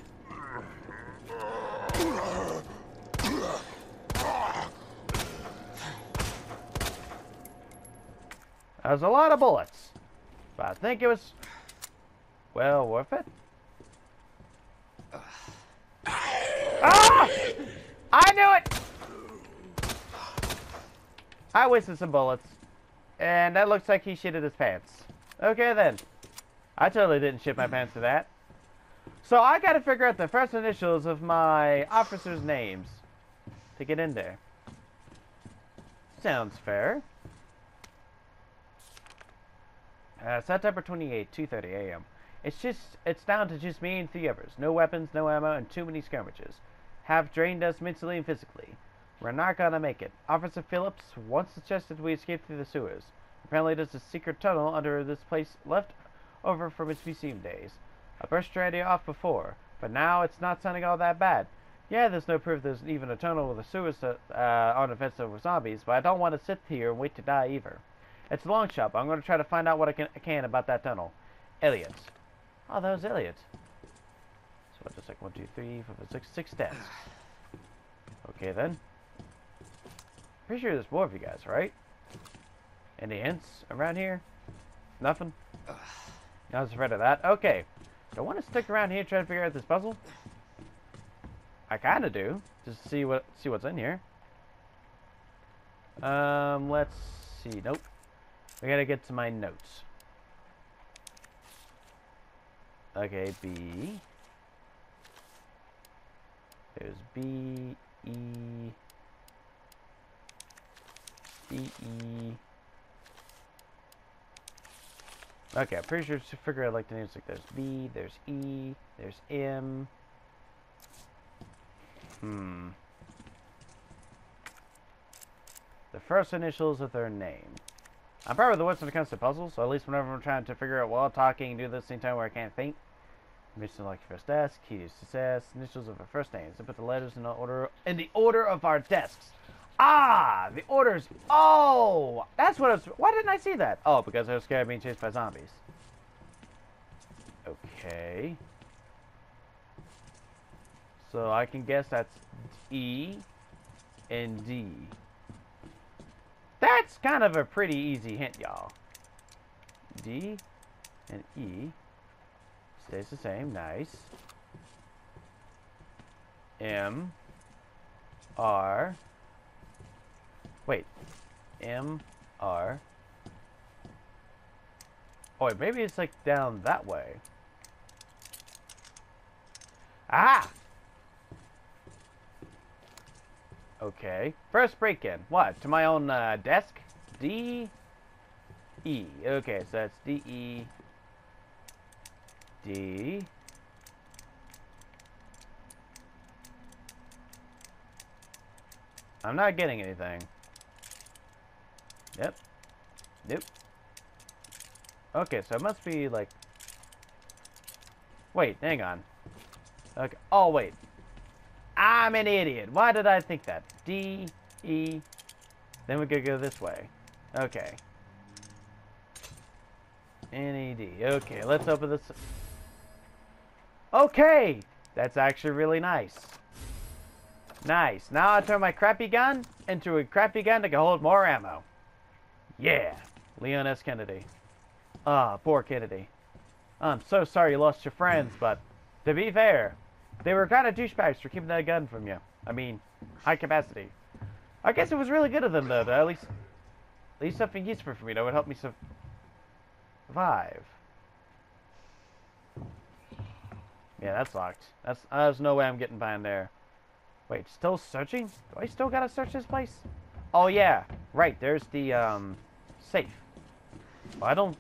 That was a lot of bullets. But I think it was, well, worth it. Ah! I knew it! I wasted some bullets. And that looks like he shitted his pants. Okay then. I totally didn't shit my pants to that. So I gotta figure out the first initials of my officers' names to get in there. Sounds fair. Uh, September 28, 2.30 a.m. It's just, it's down to just me and three others. No weapons, no ammo, and too many skirmishes. Have drained us mentally and physically. We're not gonna make it. Officer Phillips once suggested we escape through the sewers. Apparently there's a secret tunnel under this place left over from its museum days. I brushed your idea off before, but now it's not sounding all that bad. Yeah, there's no proof there's even a tunnel with a sewers uh, on offensive with zombies, but I don't want to sit here and wait to die either. It's a long shot, but I'm going to try to find out what I can, I can about that tunnel. Elliot. Oh, that was Elliot. So just like one, two, three, four, five, six, six steps. Okay then. Pretty sure there's more of you guys, right? Any hints around here? Nothing? I was afraid of that. Okay. Do I want to stick around here and try to figure out this puzzle? I kind of do. Just see what see what's in here. Um, let's see. Nope. We gotta get to my notes. Okay, B. There's B, E, B, E. Okay, I'm pretty sure to figure out like the names like there's B, there's E, there's M. Hmm. The first initials of their name. I'm probably the worst when it comes to puzzles, so at least whenever I'm trying to figure out while talking, do this same time where I can't think. Mission like first desk, key to success, initials of our first names. I put the letters in the order in the order of our desks. Ah, the orders. Oh, that's what I was. Why didn't I see that? Oh, because I was scared of being chased by zombies. Okay. So I can guess that's E and D. That's kind of a pretty easy hint, y'all. D and E stays the same. Nice. M R Wait. M R Oh maybe it's like down that way. Ah! Okay. First break-in. What? To my own uh, desk? D E. Okay, so that's D E D I'm not getting anything. Yep. Nope. Okay, so it must be like... Wait, hang on. Okay. Oh, wait. I'm an idiot. Why did I think that? D, E, then we could go this way. Okay. N-E-D. Okay, let's open this. Okay! That's actually really nice. Nice. Now I turn my crappy gun into a crappy gun that can hold more ammo. Yeah. Leon S. Kennedy. Ah, poor Kennedy. I'm so sorry you lost your friends, but to be fair, they were kind of douchebags for keeping that gun from you. I mean, high capacity. I guess it was really good of them, though, to at least, at least something useful for me that would help me survive. Yeah, that's locked. That's uh, there's no way I'm getting behind there. Wait, still searching? Do I still gotta search this place? Oh yeah, right. There's the um safe. Well, I don't.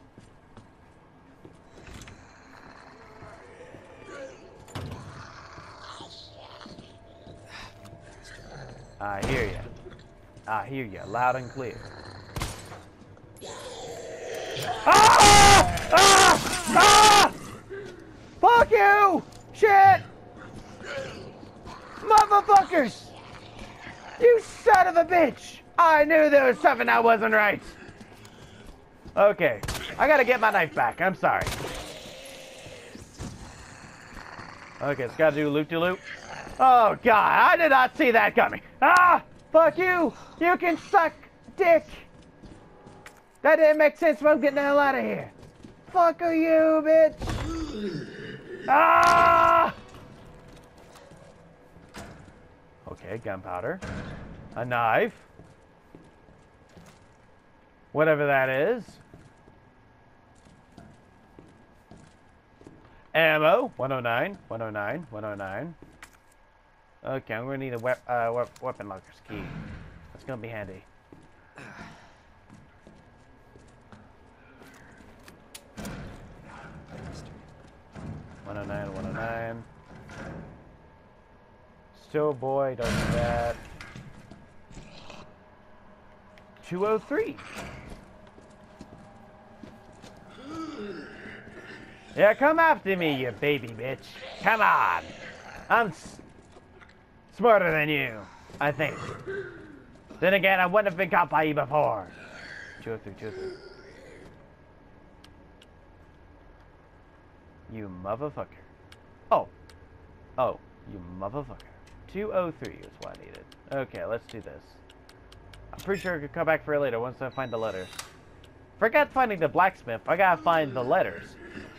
I hear you. I hear you, loud and clear. Ah! Ah! Ah! Fuck you! Shit! Motherfuckers! You son of a bitch! I knew there was something that wasn't right. Okay, I gotta get my knife back. I'm sorry. Okay, it's gotta do loop-de-loop. Oh god, I did not see that coming. Ah! Fuck you! You can suck dick! That didn't make sense, but I'm getting the hell out of here. Fuck you, bitch? Ah! Okay, gunpowder. A knife. Whatever that is. Ammo. 109, 109, 109. Okay, I'm gonna need a wep uh, wep weapon locker's key. That's gonna be handy. One oh nine, one oh nine. Still boy, don't do that. Two oh three. Yeah, come after me, you baby bitch. Come on. I'm smarter than you, I think. Then again, I wouldn't have been caught by you before. 203, 203. You motherfucker. Oh. Oh, you motherfucker. 203 is what I needed. Okay, let's do this. I'm pretty sure I could come back for it later once I find the letters. Forget finding the blacksmith. I gotta find the letters.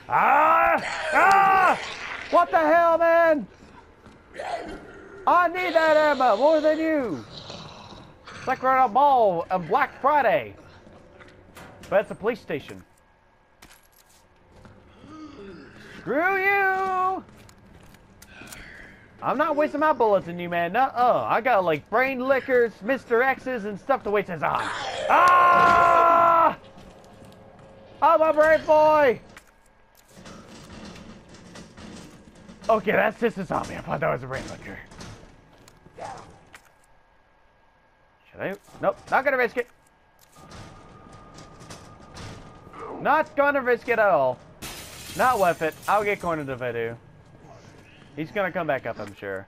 Ah! Ah! What the hell, man? I need that ammo more than you. It's like we're at a mall on Black Friday. But it's a police station. Screw you! I'm not wasting my bullets on you, man. Uh-uh. I got like brain lickers, Mr. X's, and stuff to waste his on. Ah! I'm a brave boy! Okay, that's just a zombie. I thought that was a brain licker. I? Nope, not gonna risk it. Not gonna risk it at all. Not worth it. I'll get cornered if I do. He's gonna come back up, I'm sure.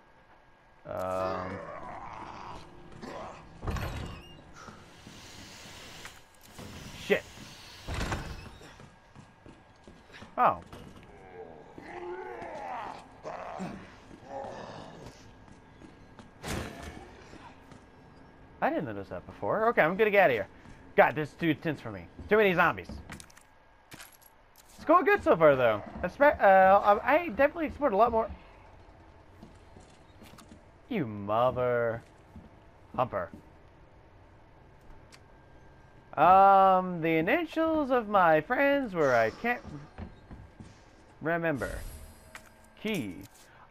Um. Shit. Oh. I didn't notice that before. Okay, I'm gonna get out of here. God, this dude tense for me. Too many zombies. It's going good so far, though. Uh, I definitely explored a lot more. You mother. Humper. Um, the initials of my friends were I can't remember. Key.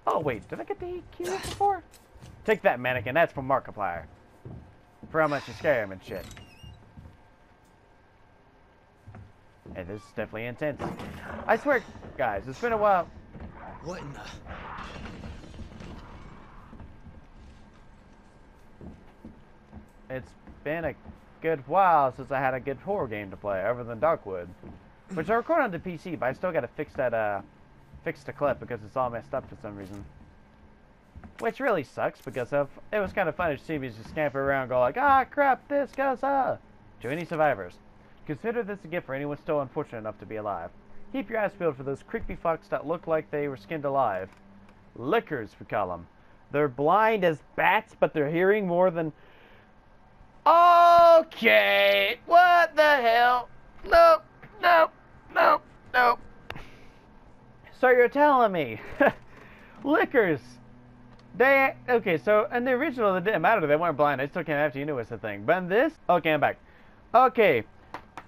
Oh, wait, did I get the key before? Take that, mannequin. That's from Markiplier. For how much you scare him and shit. Hey, this is definitely intense. I swear, guys, it's been a while. What in the... It's been a good while since I had a good horror game to play, other than Darkwood. Which I record on the PC, but I still gotta fix that, uh, fix the clip because it's all messed up for some reason. Which really sucks because of, it was kind of fun to see me just scamper around and go like, ah, crap, this goes, ah. To any survivors, consider this a gift for anyone still unfortunate enough to be alive. Keep your eyes peeled for those creepy fucks that look like they were skinned alive. Lickers, we call them. They're blind as bats, but they're hearing more than... Okay, what the hell? Nope, nope, nope, nope. So you're telling me, lickers, they, okay, so in the original, it didn't matter, they weren't blind, they still came after you knew it's a thing. But in this, okay, I'm back. Okay,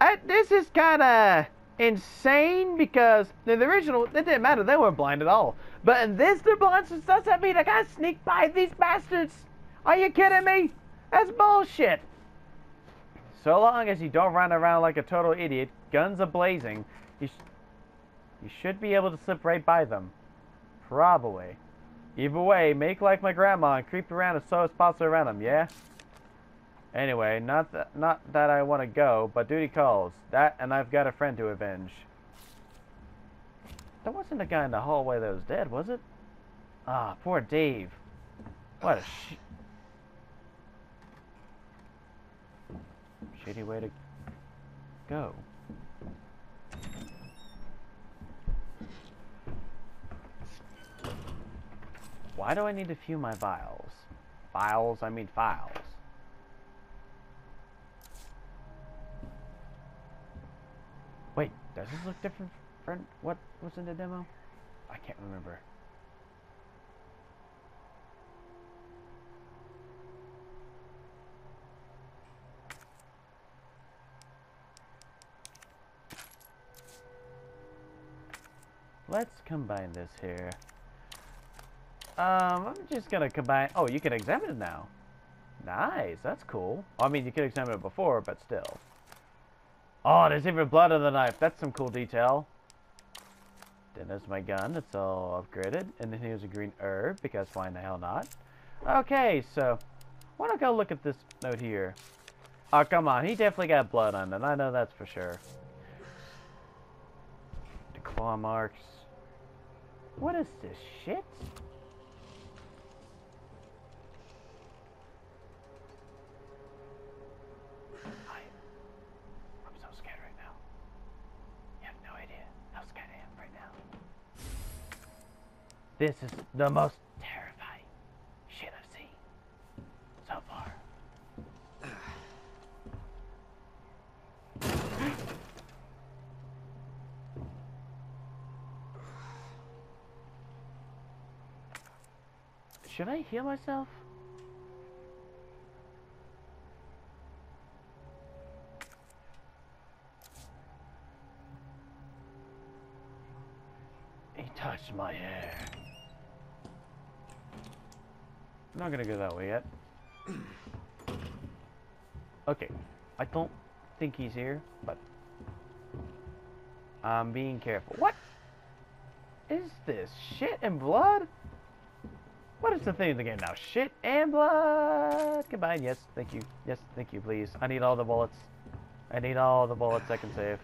I, this is kind of insane because in the original, it didn't matter, they weren't blind at all. But in this, they're blind, so does that mean I gotta sneak by these bastards? Are you kidding me? That's bullshit. So long as you don't run around like a total idiot, guns are blazing, you, sh you should be able to slip right by them. Probably. Either way, make like my grandma and creep around as slow as possible around them, yeah? Anyway, not that, not that I want to go, but duty calls. That, and I've got a friend to avenge. That wasn't the guy in the hallway that was dead, was it? Ah, poor Dave. What a sh... Shitty way to go. Why do I need to view my vials? Files, I mean files. Wait, does this look different from what was in the demo? I can't remember. Let's combine this here. Um, I'm just gonna combine. Oh, you can examine it now. Nice, that's cool. I mean, you could examine it before, but still. Oh, there's even blood on the knife. That's some cool detail. Then there's my gun. It's all upgraded. And then here's a green herb, because why in the hell not? Okay, so, why don't I go look at this note here? Oh, come on. He definitely got blood on it. I know that's for sure. The claw marks. What is this shit? I, I'm so scared right now. You have no idea how scared I am right now. This is the most terrifying shit I've seen so far. Should I heal myself? He touched my hair. I'm not gonna go that way yet. Okay, I don't think he's here, but I'm being careful. What is this? Shit and blood? What is the thing of the game now? Shit and blood combined. Yes, thank you. Yes, thank you, please. I need all the bullets. I need all the bullets I can save.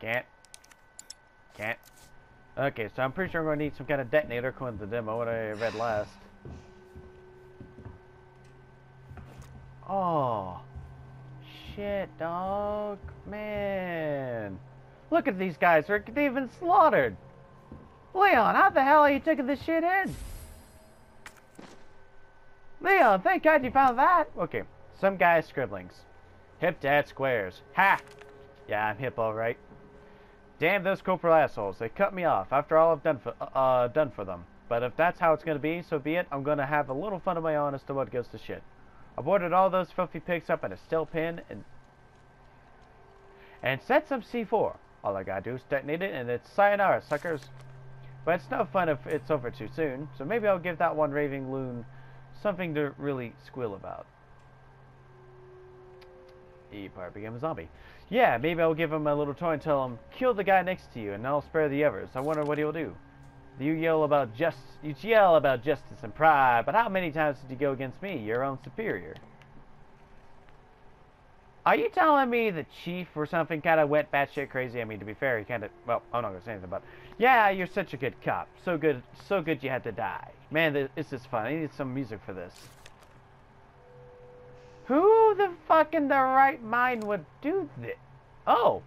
Can't. Can't. Okay, so I'm pretty sure I'm going to need some kind of detonator according to the demo, what I read last. Oh. Shit, dog. Man. Look at these guys. They're, been slaughtered. Leon, how the hell are you taking this shit in? Leon, thank God you found that. Okay, some guy's scribblings. Hip dad squares. Ha! Yeah, I'm hip all right. Damn those corporate assholes. They cut me off after all I've done for, uh, done for them. But if that's how it's going to be, so be it. I'm going to have a little fun of my own as to what goes to shit. I boarded all those filthy pigs up in a steel pin and and set some C4. All I gotta do is detonate it and it's sayonara, suckers. But it's no fun if it's over too soon, so maybe I'll give that one raving loon something to really squeal about. He probably became a zombie. Yeah, maybe I'll give him a little toy and tell him, kill the guy next to you and I'll spare the others. I wonder what he'll do. You yell about just you yell about justice and pride, but how many times did you go against me, your own superior? Are you telling me the chief or something kind of went batshit crazy? I mean, to be fair, he kind of well, I'm not gonna say anything, but yeah, you're such a good cop, so good, so good you had to die. Man, this is fun. I need some music for this. Who the fuck in their right mind would do this? Oh,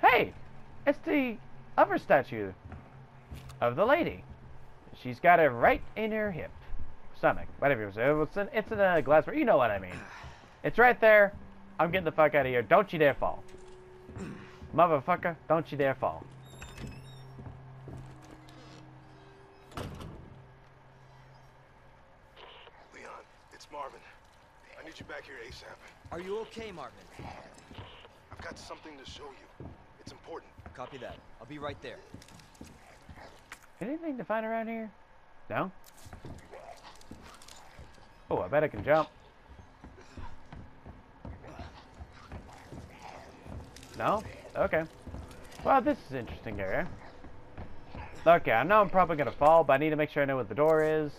hey, it's the other statue of the lady. She's got it right in her hip, stomach, whatever you say. It's in, it's in a glass. You know what I mean. It's right there. I'm getting the fuck out of here. Don't you dare fall. Motherfucker, don't you dare fall. Leon, it's Marvin. I need you back here ASAP. Are you okay, Marvin? I've got something to show you. It's important. Copy that. I'll be right there. Anything to find around here? No? Oh, I bet I can jump. No? Okay. Well, this is interesting area. Okay, I know I'm probably gonna fall, but I need to make sure I know what the door is.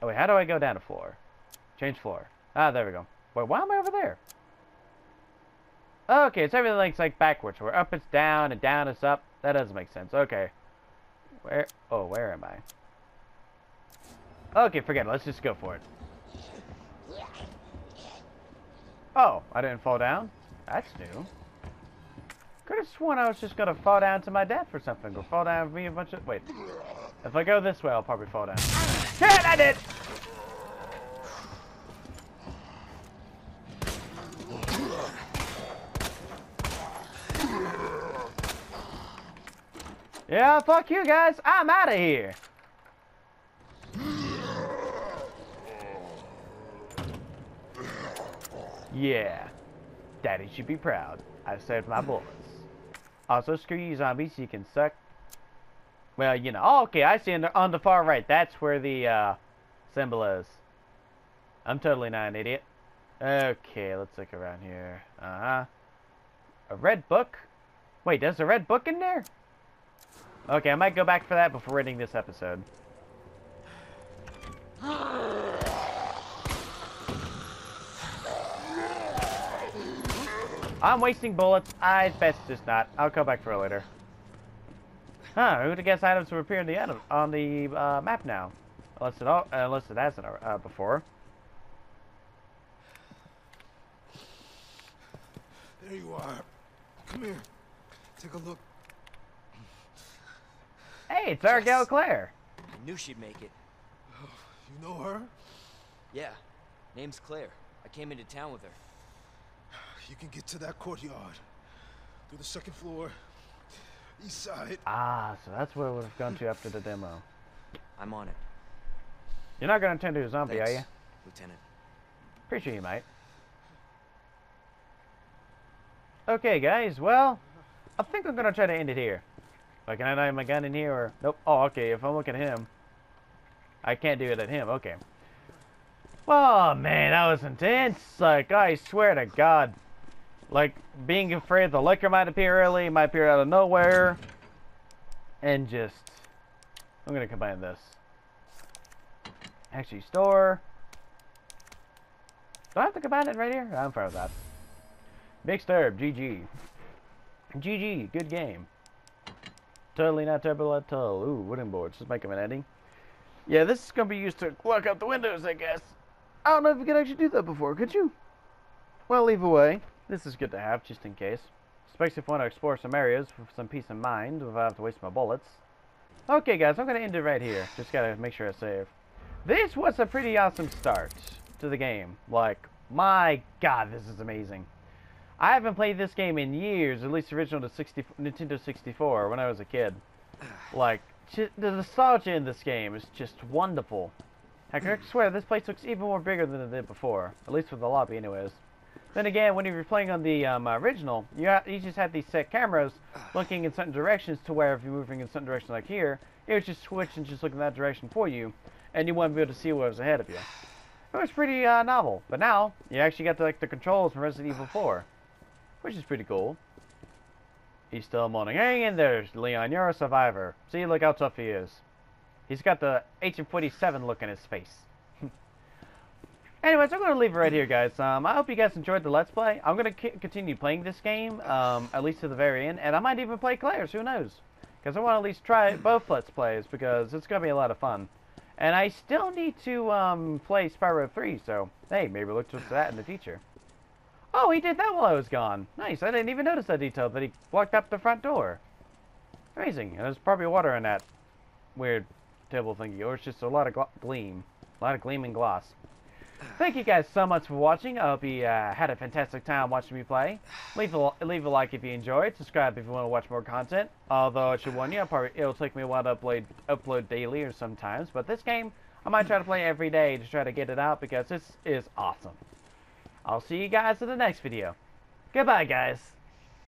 Oh wait, how do I go down a floor? Change floor. Ah, there we go. Wait, why am I over there? Okay, so everything's like backwards. Where up is down and down is up. That doesn't make sense. Okay. Where? Oh, where am I? Okay, forget it. Let's just go for it. Oh, I didn't fall down? That's new. Could have sworn I was just gonna fall down to my death or something. Or fall down with me a bunch of... Wait. If I go this way, I'll probably fall down. Shit, I did! Yeah, fuck you guys. I'm out of here. Yeah. Daddy should be proud. I saved my bullets. Also, screw you zombies, you can suck. Well, you know. Oh, okay, I see the, on the far right. That's where the uh, symbol is. I'm totally not an idiot. Okay, let's look around here. Uh-huh. A red book? Wait, there's a red book in there? Okay, I might go back for that before ending this episode. I'm wasting bullets. I'd best just not. I'll come back for it later. Huh, who would have guessed items would appear in the item, on the uh, map now? Unless it, all, unless it hasn't uh, before. There you are. Come here. Take a look. Hey, it's Argyle Yes. Claire. I knew she'd make it. Oh, You know her? Yeah. Name's Claire. I came into town with her. You can get to that courtyard. Through the second floor. East side. Ah, so that's where we would have gone to after the demo. I'm on it. You're not going to turn to a zombie, Thanks, are you? Lieutenant. Appreciate you mate. Okay, guys, well, I think I'm going to try to end it here. Can I have my gun in here or... Nope. Oh, okay, if I'm looking at him. I can't do it at him, okay. Oh, man, that was intense. Like, I swear to God. Like, being afraid the licker might appear early, might appear out of nowhere. And just... I'm going to combine this. Actually, store... Do I have to combine it right here? I'm fine with that. Big Sturb, GG. GG, good game. Totally not turbo at all. Ooh, wooden boards. Let's make them an ending. Yeah, this is going to be used to lock out the windows, I guess. I don't know if you could actually do that before, could you? Well, either way, this is good to have, just in case. Especially if I want to explore some areas for some peace of mind without having to waste my bullets. Okay, guys, I'm going to end it right here. Just got to make sure I save. This was a pretty awesome start to the game. Like, my god, this is amazing. I haven't played this game in years, at least original to 60, Nintendo 64 when I was a kid. Like, the nostalgia in this game is just wonderful. Heck, I swear this place looks even more bigger than it did before, at least with the lobby, anyways. Then again, when you were playing on the um, original, you, ha- you just had these set cameras looking in certain directions to where if you're moving in certain direction like here, it would just switch and just look in that direction for you, and you wouldn't be able to see what was ahead of you. It was pretty uh, novel, but now you actually got the, like the controls from Resident Evil 4, which is pretty cool. He's still moaning. Hang in there, Leon. You're a survivor. See, look how tough he is. He's got the Agent 47 look in his face. Anyways, I'm going to leave it right here, guys. Um, I hope you guys enjoyed the Let's Play. I'm going to continue playing this game, um, at least to the very end, and I might even play Claire's, who knows? Because I want to at least try both Let's Plays, because it's going to be a lot of fun. And I still need to um, play Spyro 3, so, hey, maybe look to that in the future. Oh, he did that while I was gone. Nice, I didn't even notice that detail, that he blocked up the front door. Amazing, and there's probably water in that weird table thingy, or it's just a lot of gl- gleam. A lot of gleaming gloss. Thank you guys so much for watching. I hope you uh, had a fantastic time watching me play. Leave a, leave a like if you enjoyed. Subscribe if you want to watch more content. Although I should warn you, probably, it'll take me a while to upload, upload daily or sometimes. But this game, I might try to play every day to try to get it out because this is awesome. I'll see you guys in the next video. Goodbye, guys.